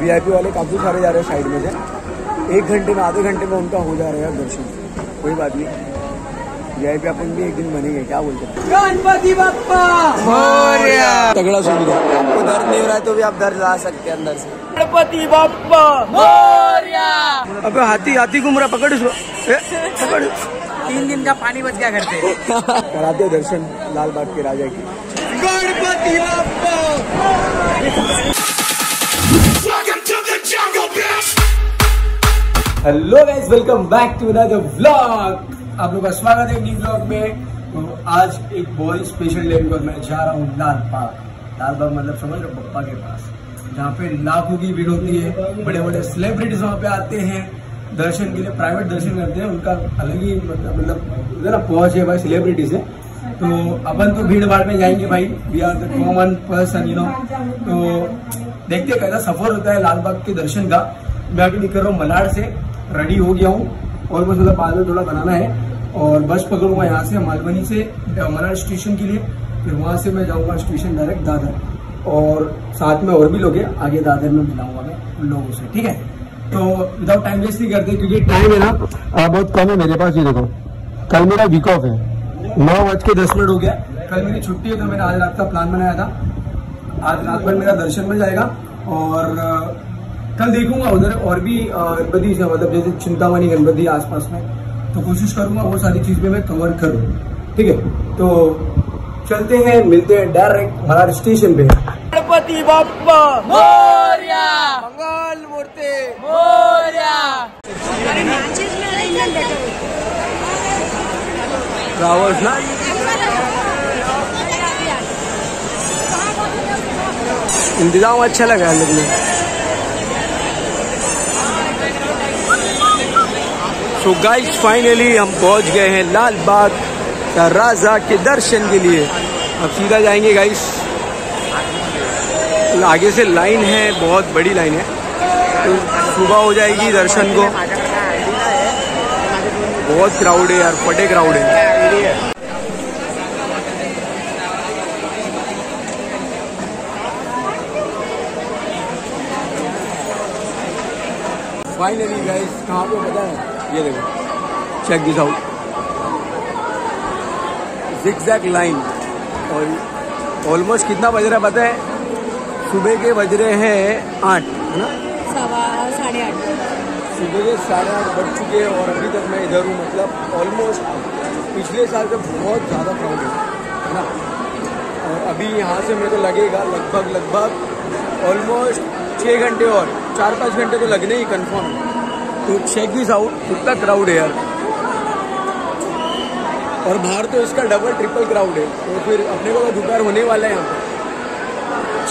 VIP वाले काफ़ी सारे जा रहे हैं साइड में से। एक घंटे में आधे घंटे में उनका हो जा रहा है दर्शन। कोई बात नहीं। वीआईपी अपन भी एक दिन बनेंगे क्या बोलते हैं? गणपति बाप्पा! तगड़ा सुविधा आपको दर्द नहीं हो रहा है तो भी आप दर्द ला सकते हैं अंदर से। गणपति बाप्पा! मोरिया! अबे हाथी हाथी घूम रहा पकड़ उसको। पकड़। तीन दिन का पानी बच गया करते कराते दर्शन लाल बाग के राजा की। Ganapati Bappa! Hello guys welcome back to another vlog आप लोग का स्वागत है न्यू व्लॉग में। तो आज एक बहुत स्पेशल डे बिकॉज़ मैं जा रहा हूँ लाल बाग लाल बाग मतलब समझ रहे पप्पा के पास। जहाँ पे लाखों की भीड़ होती है बड़े बड़े सेलिब्रिटीज वहाँ पे आते हैं। दर्शन के लिए प्राइवेट दर्शन करते हैं। उनका अलग ही मतलब मतलब जरा पहुँच है भाई सेलिब्रिटीज है। तो अपन तो भीड़ भाड़ में जाएँगे भाई। We are the common person you know तो देखते कैसा सफ़र होता है लाल बाग के दर्शन का। मैं अभी निकल रहा हूँ मलाड से। रेडी हो गया हूँ। और बस मतलब बाद में थोड़ा बनाना है। और बस पकड़ूँगा यहाँ से, मालवनी से मलाड स्टेशन के लिए। फिर वहाँ से मैं जाऊँगा स्टेशन डायरेक्ट दादर। और साथ में और भी लोग हैं, आगे दादर में मिलाऊँगा मैं उन लोगों से, ठीक है? तो विदाउट टाइम वेस्ट नहीं करते, क्योंकि टाइम है ना बहुत कम है मेरे पास, ये देखो। कल मेरा वीक ऑफ़ है। नौ बज के दस मिनट हो गया। कल मेरी छुट्टी है तो मैंने आज रात का प्लान बनाया था। आज रात भर मेरा दर्शन मिल जाएगा। और कल देखूँगा उधर और भी गणपति से मतलब जैसे चिंतामणि गणपति आसपास में तो कोशिश करूँगा वो सारी चीज़ में मैं कवर करूँ। ठीक है? तो चलते हैं मिलते हैं डायरेक्ट महाराज स्टेशन पे। गणपति बाप्पा मोरिया। मंगल मूर्ति मोरिया। ट्रावर्स ना इंतज़ाम अच्छा लगा है लेकिन सो गाइस फाइनली हम पहुँच गए हैं लाल बाग राजा के दर्शन के लिए। अब सीधा जाएँगे गाइस आगे से लाइन है, बहुत बड़ी लाइन है। तो सुबह हो जाएगी दर्शन को। बहुत क्राउड है यार फटे क्राउड है। फाइनली गाइस कहाँ पे पता है ये देखो check this out zigzag line और ऑलमोस्ट कितना बज रहा है पता है? सुबह के बज रहे हैं आठ है ना? साढ़े आठ। सुबह के साढ़े आठ बज चुके हैं और अभी तक मैं इधर हूँ मतलब ऑलमोस्ट पिछले साल से बहुत ज़्यादा क्राउड है है ना? और अभी यहाँ से मेरे को लगेगा लगभग लगभग ऑलमोस्ट छः घंटे और चार पाँच घंटे तो लगने ही कंफर्म तो चेक दिस आउट कितना क्राउड है यार। और बाहर तो इसका डबल ट्रिपल क्राउड है। तो फिर अपने को दोपहर होने वाला है यहाँ पे।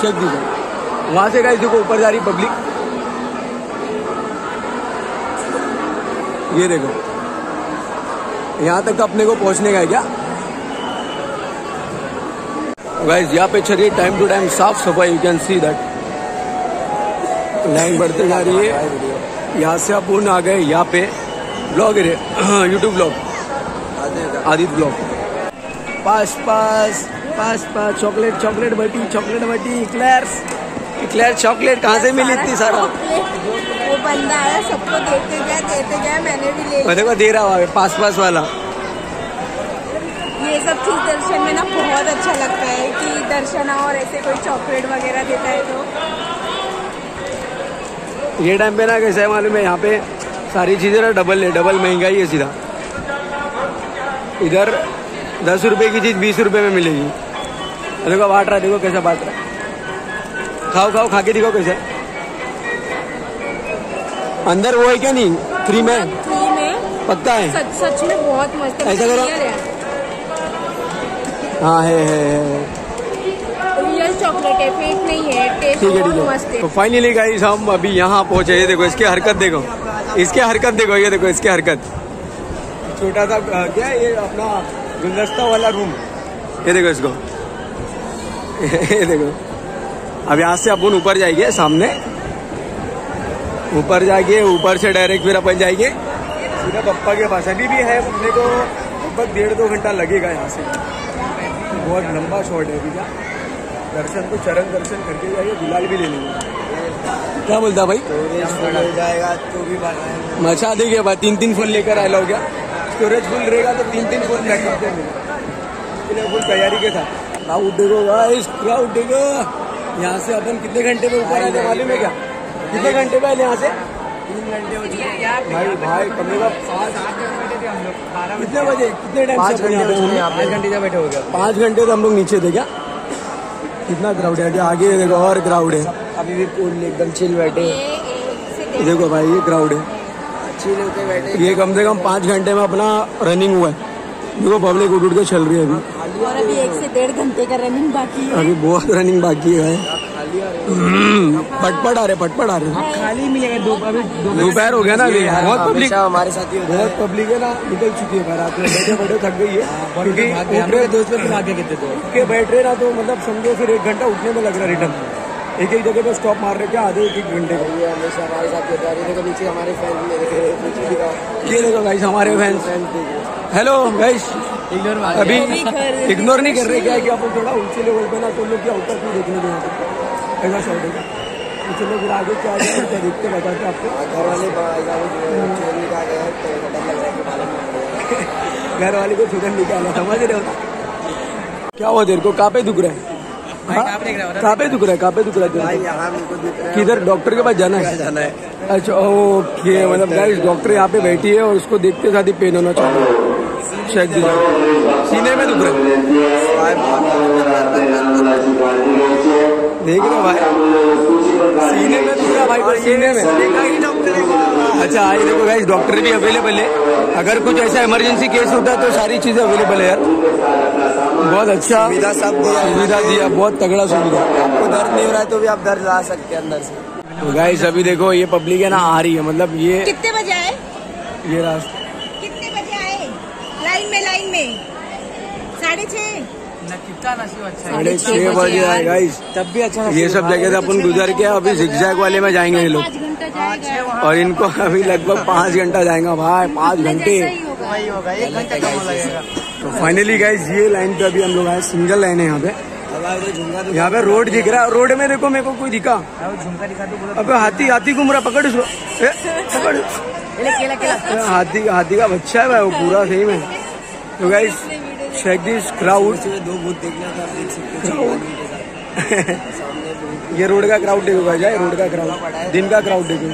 चेक दिस आउट वहाँ से गाइस देखो, ऊपर जा रही पब्लिक ये देखो। यहाँ तक तो अपने को पहुँचने का है क्या? गाइस यहाँ पे चलिए टाइम टू टाइम साफ़ सफ़ाई you can see that line बढ़ते जा रही है। यहाँ से अपन आ गए यहाँ पे blog YouTube blog. Aditya blog. पास पास पास पास चॉकलेट चॉकलेट बटी चॉकलेट बटी इक्लेयर्स इक्लेयर चॉकलेट कहाँ से मिली इतनी सारा? वो बंदा आया सबको देते गया देते गया मैंने भी ले मैं देखो दे रहा हूँ पास पास वाला। ये सब चीज़ दर्शन में ना बहुत अच्छा लगता है कि दर्शन और ऐसे कोई चॉकलेट वगैरह देता है तो। ये टाइम पे ना कैसा है मालूम है यहाँ पे सारी चीज़ें ना डबल है डबल महँगाई है सीधा। इधर दस रुपए की चीज़ बीस रुपए में मिलेगी। देखो बांट रहा देखो कैसा बांट रहा खाओ खाओ खा के दिखाओ कैसा। अंदर वो है क्या नहीं? फ्री में पक्का है? सच सच में बहुत मस्त ऐसा करो। हाँ है है है। चॉकलेट है फेक नहीं है टेस्ट ठीक है ठीक मस्त है। है। तो फाइनली गाइस हम अभी यहाँ पहुँचे। ये देखो इसकी हरकत देखो। इसकी हरकत देखो ये देखो इसकी हरकत। छोटा सा क्या है ये अपना गुलदस्ता वाला रूम ये देखो इसको। ये देखो। अब यहाँ से अपन ऊपर जाएँगे सामने। ऊपर जाके ऊपर से डायरेक्ट फिर अपन जाएँगे सीधा पप्पा के पास। अभी भी है अपने को लगभग डेढ़ दो घंटा लगेगा यहाँ से। बहुत लंबा शॉर्ट है का। दर्शन तो चरण दर्शन करके जाइए गुलाल भी ले लेंगे क्या बोलता भाई? हो जाएगा तो भी मचा देंगे भाई तीन तीन फ़ोन लेकर आए लोग क्या? स्टोरेज फुल रहेगा तो तीन तीन फ़ोन बैकअप देंगे। फुल तैयारी के साथ। क्राउड देखो गाइस क्राउड देखो। यहाँ से अपन कितने घंटे में ऊपर आने मालूम है क्या? कितने घंटे में आए यहाँ से? तीन घंटे हो भाई भाई कम से कम कितने बजे? कितने टाइम पाँच से घंटे चुके यहाँ यहाँ पे पे घंटे से बैठे हो गया पाँच घंटे तो हम लोग नीचे थे क्या? कितना क्राउड है? आगे देखो और क्राउड है। अभी भी पूल एकदम चिल बैठे देखो भाई ये क्राउड है। चिल होके बैठे ये कम से कम पाँच घंटे में अपना रनिंग हुआ है। देखो पब्लिक उठ उठ के चल रही है अभी। और अभी एक से डेढ़ घंटे का रनिंग बाकी है। अभी बहुत रनिंग बाकी है खाली आ रहे हम्म, पटपट आ रहे पटपट आ रहे। खाली मिलेगा दोपहर हो गया ना अभी। बहुत पब्लिक हमारे साथ ही होता है। बहुत पब्लिक है ना निकल चुकी है रात में। बैठे बैठे थक गई है। क्योंकि उठ दोस्त लोग आगे कितने दो। के बैठ रहे ना तो मतलब समझो फिर एक घंटा उठने में लग रहा है रिटर्न एक एक जगह पे स्टॉप मार रहे क्या आधे एक एक घंटे? का हमेशा हमारे साथ होता है। देखो नीचे हमारे फ़ैन ले रखे हैं नीचे दिखाओ ये देखो गाइस हमारे fans fan hello guys ignore अभी इग्नोर नहीं कर रहे क्या है कि अपन थोड़ा ऊँचे लेवल पे ना तो लोग क्या ऊपर क्यों देखने को ऐसा शॉर्ट है तो चलो फिर आगे क्या है क्या देखते बताते आपको। घर वाले हैं, तो है। घर वाले को छुटन निकाला समझ रहे हो क्या हुआ तेरे को? कहाँ पे दुख रहा है? कहाँ पे दुख रहा है कहाँ पे दुख रहा है भाई तेरे यहाँ हमको दिख रहा को किधर? डॉक्टर के पास जाना है? जाना है। अच्छा ओके मतलब गाइस डॉक्टर यहाँ पे बैठी है और उसको देखते साथ ही पेन होना चाहिए। चेक सीने में दुख रहा है। देख रहे हो भाई। सीने में दुख भाई सीने में। अच्छा ये देखो गाइस डॉक्टर भी अवेलेबल है। अगर कुछ ऐसा इमरजेंसी केस होता है तो सारी चीज़ें अवेलेबल है यार। बहुत अच्छा सुविधा सब दिया। सुविधा दिया बहुत तगड़ा सुविधा। आपको दर्द नहीं हो रहा है तो भी आप दर्द ला सकते हैं अंदर से। तो गाइस अभी देखो ये पब्लिक है ना आ रही है। मतलब ये कितने बजे आए? ये रास्ता कितने बजे आए? लाइन में लाइन में। साढ़े छः साढ़े छह बजे आए गाइस तब भी अच्छा ये सब जगह से अपन गुजर के अभी जिगजैग वाले में जाएँगे ये लोग। पाँच घंटा जाएगा। और इनको अभी लगभग पाँच घंटा जाएगा भाई पाँच घंटे जैसा होगा। वही होगा एक घंटा कम लगेगा। तो फाइनली गाइस ये लाइन पे अभी हम लोग आए सिंगल लाइन है यहाँ पे। तो तो यहाँ पे रोड दिख रहा है। रोड में देखो मेरे को कोई दिखा। वो झुमका दिखा दो बोलो अबे हाथी हाथी घूम रहा पकड़ उसको पकड़। केला केला ए, हाथी हाथी का बच्चा है भाई वो पूरा सही में तो गाइस चेक दिस क्राउड सुबह दो भूत देखना था देख सकते हो सामने ये रोड का क्राउड देखो भाई जाए रोड का क्राउड दिन का क्राउड देखो.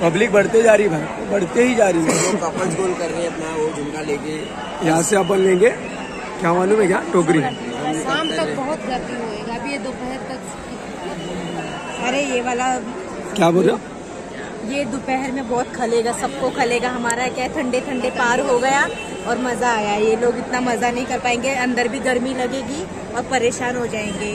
पब्लिक बढ़ते जा रही भाई बढ़ते ही जा रही है. कपल्स गोल कर रहे हैं अपना वो झुमका लेके। यहाँ से अपन लेंगे. क्या मालूम है क्या? टोकरी. शाम तक बहुत गर्मी होएगा अभी ये दोपहर तक अरे ये वाला क्या बोल रहे हो? ये दोपहर में बहुत खलेगा सबको खलेगा हमारा क्या है, ठंडे ठंडे पार हो गया और मज़ा आया। ये लोग इतना मज़ा नहीं कर पाएँगे अंदर भी गर्मी लगेगी और परेशान हो जाएँगे।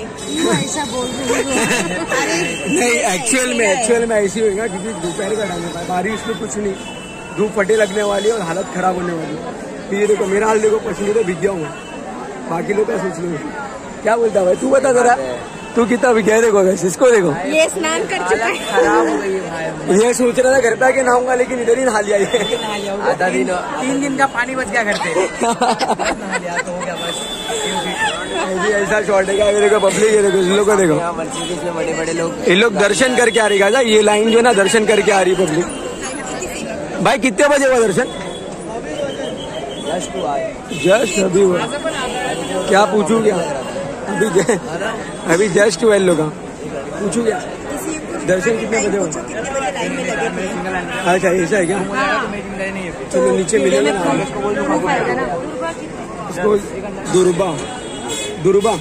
ऐसा बोल रही अरे नहीं एक्चुअल में एक्चुअल में ऐसी होगा क्योंकि दोपहर का टाइम है बारिश में कुछ नहीं। धूप फटे लगने वाली है और हालत खराब होने वाली है। तो ये देखो मेरा हाल देखो पसीने तो भीग गया हूँ। बाकी लोग क्या सोच रहे क्या बोलता भाई? तू बता जरा। तू कितना गया देखो वैसे इसको देखो। ये स्नान कर चुका है। खराब हो गई है ये सोच रहा था घर पे आके नहाऊँगा लेकिन इधर ही नहा लिया ये। आधा दिन तीन दिन का पानी बच गया घर पे। तो हो गया बस। ऐसी ऐसा शॉर्ट है क्या? ये देखो पब्लिक ये देखो इन लोग को देखो। बड़े बड़े लोग ये लोग दर्शन करके आ रही गाजा ये लाइन जो है ना दर्शन करके आ रही पब्लिक भाई कितने बजे हुआ दर्शन? जस्ट जस्ट अभी हुआ। क्या पूछू क्या? अभी अभी जस्ट इन लोग पूछू क्या दर्शन कितने बजे थे अच्छा ऐसा है क्या? चलो नीचे मिलेंगे इसको दुर्बा। दुर्बा।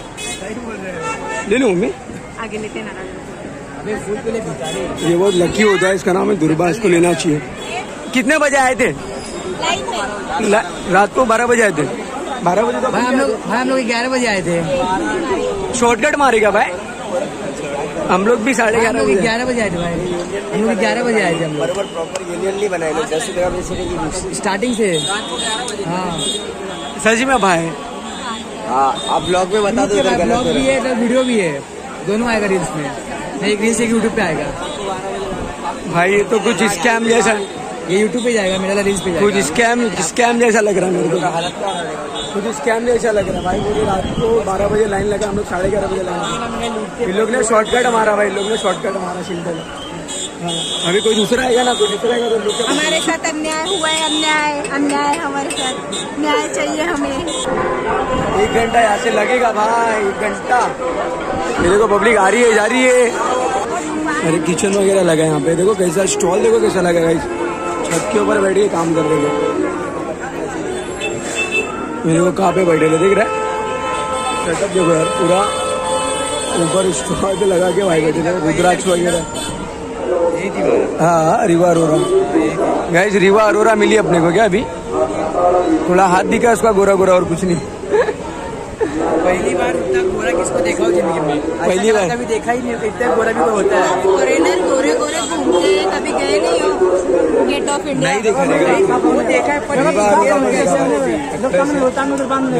ले लूँ मम्मी। आगे लेते ना ये बहुत लकी होता है इसका नाम है दुर्बा इसको लेना चाहिए। कितने बजे आए थे? लाइन में। ला- रात को बारह बजे आए थे? बारह बजे तो भाई हम लोग भाई हम लोग ग्यारह बजे आए थे। शॉर्टकट मारेगा भाई। हम लोग भी साढ़े ग्यारह बजे ग्यारह बजे आए थे भाई। हम लोग ग्यारह बजे आए थे हम लोग। बराबर प्रॉपर यूनियन नहीं बनाए लोग दस जैसे कि स्टार्टिंग से। हाँ। सच में भाई। हाँ आप ब्लॉग में बता दो ब्लॉग भी है तो वीडियो भी है। दोनों आएगा रील्स में। एक रील्स एक यूट्यूब पे आएगा। भाई ये तो कुछ स्कैम जैसा ये यूट्यूब पे जाएगा मेरा रील्स पे कुछ स्कैम स्कैम जैसा लग रहा है मेरे को। कुछ स्कैम जैसा लग रहा है। भाई मुझे रात को बारह बजे लाइन लगा हम लोग साढ़े ग्यारह बजे लाइन इन लोग ने शॉर्टकट मारा भाई इन लोग ने शॉर्टकट मारा सिंपल अभी कोई दूसरा आएगा ना कोई दूसरा आएगा तो लोग हमारे साथ अन्याय हुआ है अन्याय अन्याय हमारे साथ। न्याय चाहिए हमें। एक घंटा यहाँ से लगेगा भाई एक घंटा। ये देखो पब्लिक आ रही है जा रही है। अरे किचन वगैरह लगा है यहाँ पे। देखो कैसा स्टॉल देखो कैसा लगा है छत के ऊपर बैठ के काम कर रहे हैं। देखो कहाँ पे बैठे देख रहे सेटअप देखो यार, पूरा ऊपर स्टॉल पे लगा के भाई बैठे थे, रुद्राक्ष वगैरह। हाँ रिवा अरोरा। गाइस रिवा अरोरा मिली अपने को क्या अभी? थोड़ा हाथ दिखा उसका गोरा गोरा और कुछ नहीं पहली बार इतना गोरा किसको देखा हो ज़िंदगी में पहली बार। कभी देखा ही नहीं इतना गोरा भी होता है। फॉरेनर गोरे गोरे घूमते हैं कभी गए नहीं हो। गेट ऑफ़ इंडिया नहीं देखा नहीं वो देखा। है पर। मैंने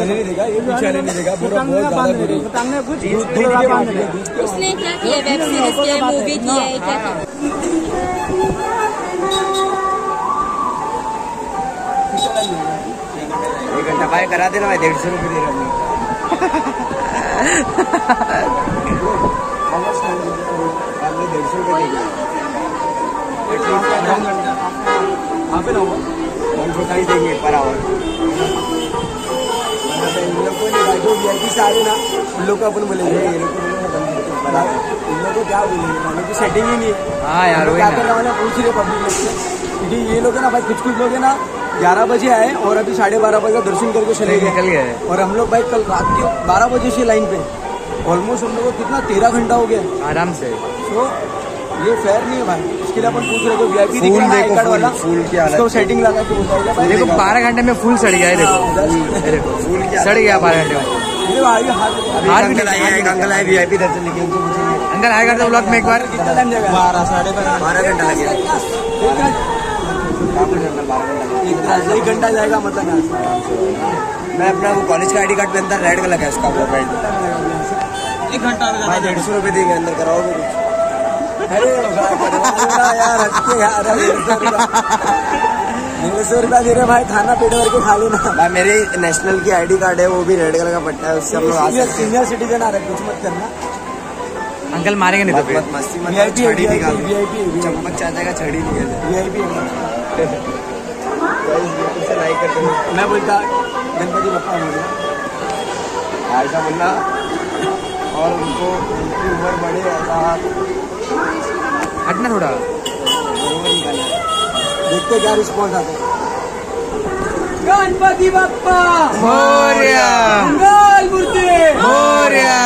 नहीं देखा ये भी चैनल नहीं देखा पूरा बहुत ज़्यादा वीडियो दूध दूध के माफ़ी है, दूध के। उसने क्या किया वेब सीरीज़ किया है मूवी किया है क्या किया? एक घंटा भाई करा देना भाई डेढ़ सौ रुपये दे रहा हूँ। डेढ़ सौ रुपये दे यहाँ पे ना होगा वन फोर्टी देंगे पर आवर इन लोग को नहीं भाई, जो वीआईपी से आ रहे ना उन लोग को अपन बोलेंगे ये लोग को क्या बोलेंगे इन लोग की सेटिंग ही नहीं है यार क्या। कर रहे हैं पूछ रहे पब्लिक से क्योंकि ये लोग है ना भाई कुछ कुछ लोग है ना ग्यारह बजे आए और अभी साढ़े बारह बजे दर्शन करके चले गए। निकल गए। और हम लोग भाई कल रात के बारह बजे से लाइन पे। ऑलमोस्ट हम लोग को कितना? तेरह घंटा हो गया। आराम से। तो ये फेयर नहीं है भाई। इसके लिए अपन पूछ रहे थे वीआईपी दिख रहा है कार्ड वाला फूल की हालत इसको सेटिंग लगा के भाई। देखो बारह घंटे में फुल सड़ गया है देखो। देखो फूल की सड़ गया बारह घंटे में। ये भाई हाथ हाथ भी अंकल आए अंकल आए वीआईपी दर्शन लेके उनको पूछेंगे। अंकल आएगा तो ब्लॉग में एक बार। कितना टाइम जाएगा? बारह साढ़े बारह। बारह लगेगा एक घंटा- काम नहीं करना बारह घंटा लगेगा एक एक घंटा जाएगा मतलब मैं अपना वो कॉलेज का आईडी कार्ड पे अंदर रेड कलर का है उसका वो पेंट एक घंटा भाई डेढ़ सौ रुपये देंगे अंदर कराओगे अरे यार डेढ़ सौ रुपया दे रहे भाई खाना पेट भर के खा लेना भाई मेरे नेशनल की आईडी कार्ड है वो भी रेड कलर का पट्टा है उससे हम लोग आ सीनियर सकते हैं। सीनियर सिटीजन आ रहे कुछ मत करना। अंकल मारेंगे नहीं तो मस्ती मत छड़ी निकाल VIP चम्मच चाचा का छड़ी निकल वीआईपी से लाइक करते हो मैं बोलता गणपति बप्पा मोरिया ऐसा बोलना और उनको उनकी उम्र बढ़े ऐसा हटना थोड़ा देखते क्या रिस्पॉन्स आता है गणपति बप्पा मोरया मंगल मूर्ति मोरया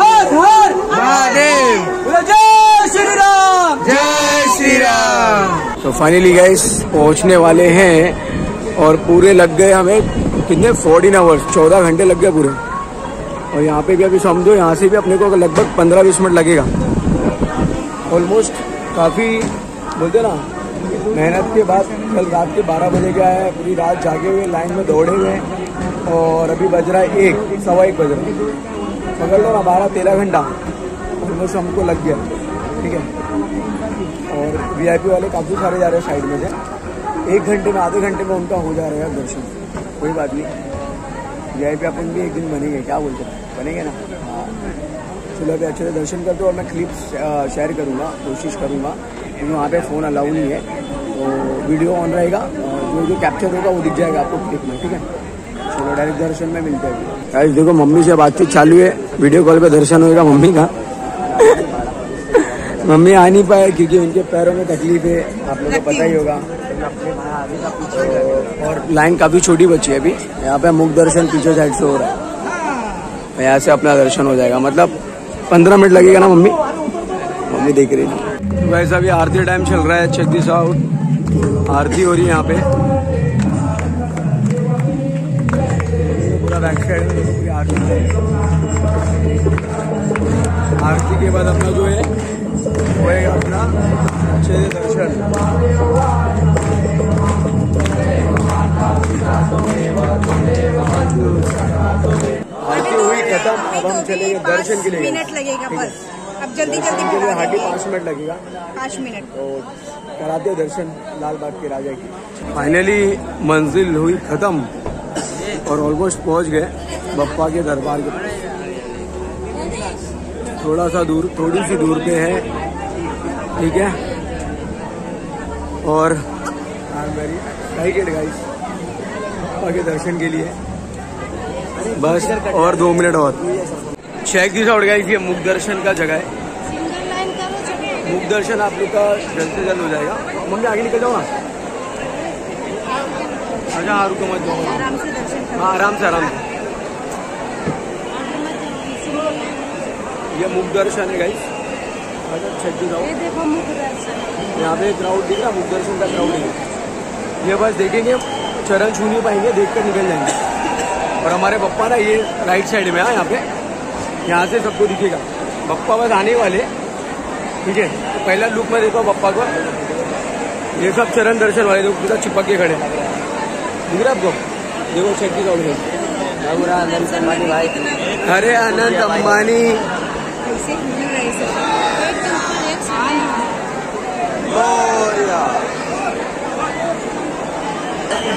हर हर महादेव जय श्री राम जय श्री राम तो फाइनली गाइस पहुँचने वाले हैं और पूरे लग गए हमें कितने? फोर्टीन आवर्स चौदह घंटे लग गए पूरे। और यहाँ पे भी अभी समझो, यहाँ से भी अपने को लगभग पंद्रह बीस मिनट लगेगा। ऑलमोस्ट काफ़ी, बोलते ना, मेहनत के बाद कल रात के बारह बजे के है, पूरी रात जागे हुए लाइन में दौड़े हुए, और अभी बज रहा है एक, सवा एक बज रहा है। पकड़ लो ना बारह, तेरह घंटा। ऑलमोस्ट हमको लग गया, ठीक है? और वीआईपी वाले काफ़ी सारे जा रहे हैं साइड में से। एक घंटे में, आधे घंटे में उनका हो जा रहा है दर्शन। कोई बात नहीं। वीआईपी अपन भी एक दिन बनेंगे, क्या बोलते हैं? बनेंगे ना? चलो, अभी अच्छे से दर्शन कर दो और मैं क्लिप्स शेयर करूँगा, कोशिश करूँगा। क्योंकि वहाँ पे फ़ोन अलाउ नहीं है। तो वीडियो ऑन रहेगा जो जो कैप्चर होगा वो दिख जाएगा आपको क्लिप में, ठीक है? चलो डायरेक्ट दर्शन में मिलते हैं। देखो, मम्मी से बातचीत चालू है। वीडियो कॉल पे दर्शन होएगा मम्मी का। मम्मी आ नहीं पाए क्योंकि उनके पैरों में तकलीफ़ है। आप लोगों को पता ही होगा। और लाइन काफ़ी छोटी बची है अभी। यहाँ पे मुख दर्शन पीछे साइड से हो रहा है। यहाँ से अपना दर्शन हो जाएगा। मतलब पंद्रह मिनट लगेगा ना मम्मी? मम्मी देख रही है। वैसे अभी आरती टाइम चल रहा है दिस आउट आरती हो रही है यहाँ पे। आरती आरती के बाद अपना जो है वो अपना अच्छे से दर्शन आरती हुई खत्म अब हम चलेंगे दर्शन के लिए। मिनट लगेगा बस। अब जल्दी जल्दी के लिए हार्डली पाँच मिनट लगेगा। पाँच मिनट। तो कराते दर्शन लाल बाग के राजा की। फाइनली मंजिल हुई खत्म और ऑलमोस्ट पहुँच गए बप्पा के दरबार के थोड़ा सा दूर थोड़ी सी दूर पे है। ठीक है? और गाइस के दर्शन के लिए। बस और दो मिनट और। चेक दिस आउट गाइस ये मुख दर्शन का जगह है। मुख दर्शन आप लोग का जल्द से जल्द हो जाएगा। मम्मी आगे निकल जाओ ना अच्छा हाँ रुको मत जाओ। आराम से दर्शन करो। हाँ आराम से आराम से। ये मुख दर्शन है गाइस यहाँ पे क्राउड दिख रहा मुख दर्शन का क्राउड है ये। बस देखेंगे चरण छू नहीं पाएँगे देख कर निकल जाएँगे। और हमारे पप्पा ना ये राइट साइड में है यहाँ पे। यहाँ से सबको दिखेगा। पप्पा बस आने वाले। ठीक है तो पहला लुक में देखो पप्पा को। ये सब चरण दर्शन वाले जो पूरा चिपक के खड़े हैं। दिख रहा आपको? देखो चेक की अंबानी। अरे अनंत अंबानी ऐसे घूम रहे सब एक के ऊपर एक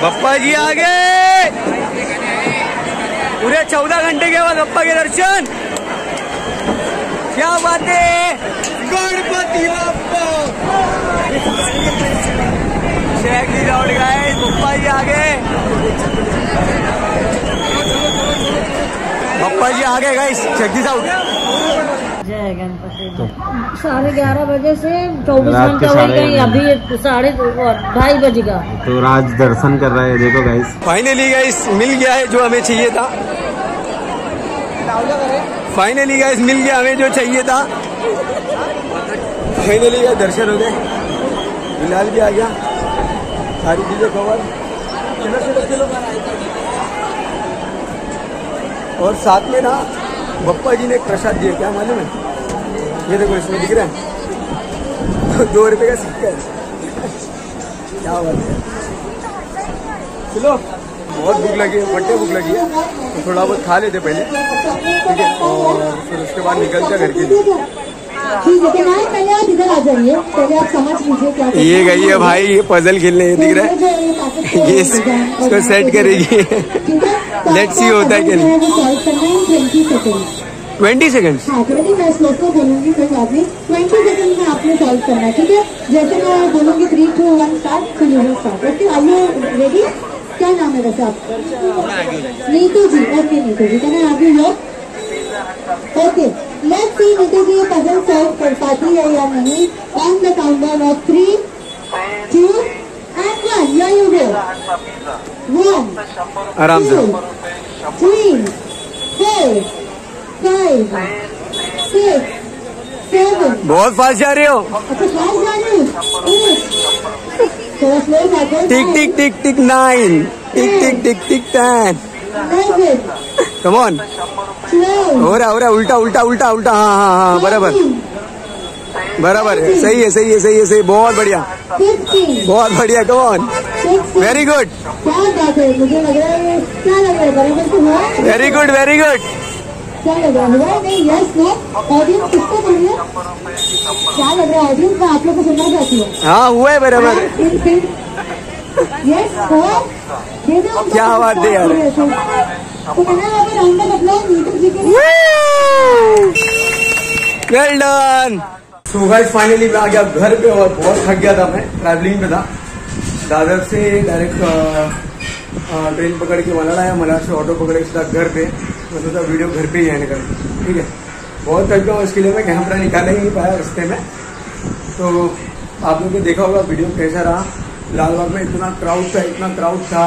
बप्पा जी आ गए। पूरे चौदह घंटे के बाद बप्पा के दर्शन। क्या बात है? Ganapati Bappa. Check out guys, Bappa ji आ गए। बप्पा जी आ गए गाइस चेक दिस आउट जय गणपति। साढ़े ग्यारह बजे से चौबीस घंटे हो साढ़े गए अभी साढ़े ढाई बजेगा तो राज दर्शन कर रहा है देखो गाइस फाइनली गाइस मिल गया है जो हमें चाहिए था। फाइनली गाइस मिल गया हमें जो चाहिए था। फाइनली गाइस दर्शन हो गए। बिलाल भी आ गया। सारी चीज़ें कवर और साथ में ना बप्पा जी ने एक प्रसाद दिया, क्या मालूम है? ये देखो इसमें दिख रहा है। दो रुपए का सिक्का है। क्या बात है। चलो, बहुत भूख लगी है, बड्डे भूख लगी है। तो थोड़ा बहुत खा लेते पहले, ठीक है? और फिर उसके बाद निकलते घर के लिए। ठीक है तो मैम पहले आप इधर आ जाइए। पहले आप समझ लीजिए क्या ये गई है। भाई ये पजल खेलने ये दिख रहा है। ये इसको सेट करेगी। Let's see होता है कि नहीं। सॉल्व करना है ट्वेंटी सेकेंड ट्वेंटी सेकेंड्स मैं स्लोक को बोलूँगी कोई बात नहीं। ट्वेंटी सेकेंड में आपने सॉल्व करना है ठीक है? जैसे मैं बोलूँगी थ्री टू वन स्टार्ट तो you start okay are you ready क्या नाम है वैसे आपका? Neetu ji. Okay Neetu ji I have you okay let's see solve कर पाती है या नहीं? On the counter of three two and one या यू गो वन आराम से। three, four, five, six, seven. बहुत फास्ट जा रहे हो। अच्छा फास्ट जा रहे हो? Tick tick tick tick nine tick tick tick tick ten come on हो रहा हो रहा उल्टा उल्टा उल्टा उल्टा। हाँ हाँ हाँ बराबर। बराबर है। सही है सही है सही है, सही बहुत बढ़िया। बहुत बढ़िया come on very good? Very good very good क्या लग रहा है क्या लग रहा है आप लोग हूँ हुआ है बराबर। दे क्या बात है यार। Well done so guys finally मैं आ गया घर पे और बहुत थक गया था मैं ट्रैवलिंग पे था। दादर से डायरेक्ट ट्रेन पकड़ के मलाड आया मलाड से ऑटो पकड़ के सीधा घर पे। मैं सोचा वीडियो घर पे ही है निकल ठीक है? बहुत थक गया इसके लिए मैं कैमरा निकाल ही नहीं पाया रस्ते में। तो आप लोगों ने देखा होगा वीडियो कैसा रहा। लाल बाग में इतना क्राउड था, इतना क्राउड था।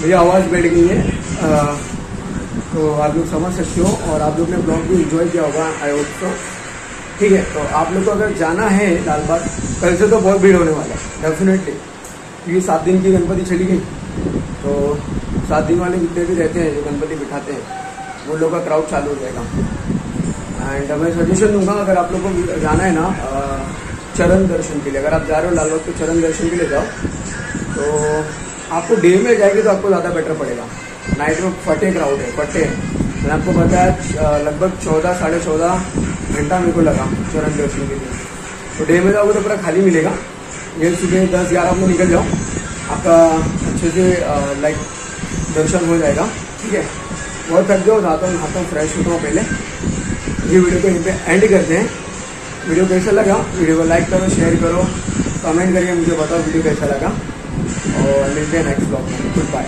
मेरी आवाज़ बैठ गई है। तो आप लोग समझ सकते हो और आप लोग ने ब्लॉग भी इंजॉय किया होगा आई होप तो ठीक है तो आप लोग को अगर जाना है लाल बाग कल से तो बहुत भीड़ होने वाला है डेफिनेटली क्योंकि सात दिन की गणपति चली गई। तो सात दिन वाले जितने भी रहते हैं, जो गणपति बिठाते हैं वो लोग का क्राउड चालू हो जाएगा। एंड मैं सजेशन दूँगा, अगर आप लोग को जाना है ना चरण दर्शन के लिए, अगर आप जा रहे हो लाल बाग तो चरण दर्शन के लिए जाओ। तो आपको डे में जाएँगे तो आपको ज़्यादा बेटर पड़ेगा। नाइट में फटे क्राउड है, फटे। हैं मैंने आपको बताया लगभग चौदह, साढ़े चौदह घंटा मेरे को लगा, चरण दर्शन के लिए तो डे में जाओगे तो पूरा खाली मिलेगा। ये सुबह दस ग्यारह में निकल जाओ। आपका अच्छे से लाइक दर्शन हो जाएगा। ठीक है? बहुत थक जाओ नहाता हूँ नहाता हूँ फ्रेश होता हूँ पहले। ये वीडियो को यहीं पे एंड करते हैं। वीडियो कैसा लगा? वीडियो को लाइक करो शेयर करो। कमेंट करके मुझे बताओ वीडियो कैसा लगा। और मिलते हैं नेक्स्ट ब्लॉग में। Good bye